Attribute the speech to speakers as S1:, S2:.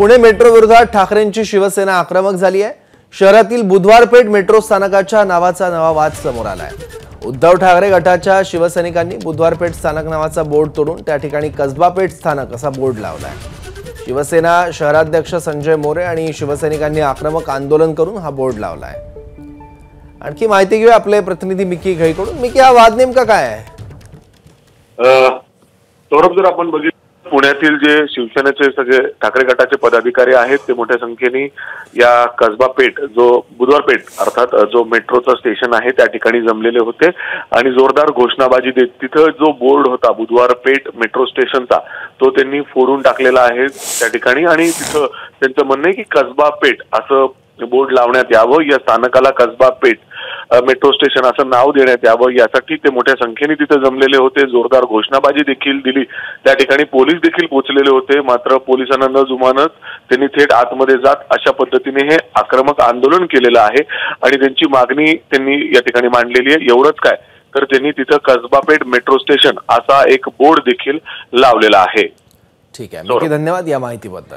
S1: Pune metro विरोधात ठाकरेंची शिवसेना आक्रमक झाली आहे. शहरातील बुधवारपेठ मेट्रो स्थानकाच्या नावाचा नवा वाद समोर आलाय. उद्धव ठाकरे गटाच्या शिवसैनिकांनी बुधवारपेठ स्थानक नावाचा बोर्ड तोडून त्या ठिकाणी कसबापेठ स्थानक असा बोर्ड लावलाय. शिवसेना शहराध्यक्ष संजय मोरे आणि शिवसैनिकांनी आक्रमक आंदोलन करून हा बोर्ड लावलाय. आणखी माहिती घेऊया आपले प्रतिनिधी मिकी घईकडून. मिकी हा वाद नेमका काय आहे?
S2: सौरभ जर आपण बघितलं पुण्यातील जे शिवसेनेचे सगळे ठाकरे गटाचे पदाधिकारी आहेत ते मोठ्या संख्येने या कसबा पेठ जो बुधवार पेठ अर्थात जो मेट्रोचं स्टेशन आहे त्या ठिकाणी जमलेले होते. आणि जोरदार घोषणाबाजी देत तिथं जो बोर्ड होता बुधवार पेठ मेट्रो स्टेशनचा तो त्यांनी फोडून टाकलेला आहे त्या ठिकाणी. आणि तिथं त्यांचं म्हणणं आहे की कसबा पेठ असं बोर्ड लावण्यात यावं. या स्थानकाला कसबा पेठ मेट्रो स्टेशन असं नाव देण्यात यावं. यासाठी ते मोठ्या संख्येने तिथे जमलेले होते. जोरदार घोषणाबाजी देखील दिली. त्या ठिकाणी पोलीस देखील पोहोचलेले होते. मात्र पोलिसांना न जुमानत त्यांनी थेट आतमध्ये जात अशा पद्धतीने हे आक्रमक आंदोलन केलेलं आहे. आणि त्यांची मागणी त्यांनी या ठिकाणी मांडलेली आहे. एवढंच काय? तर त्यांनी तिथं कसबापेठ मेट्रो स्टेशन असा एक बोर्ड देखील लावलेला आहे.
S1: ठीक आहे. धन्यवाद या माहितीबद्दल.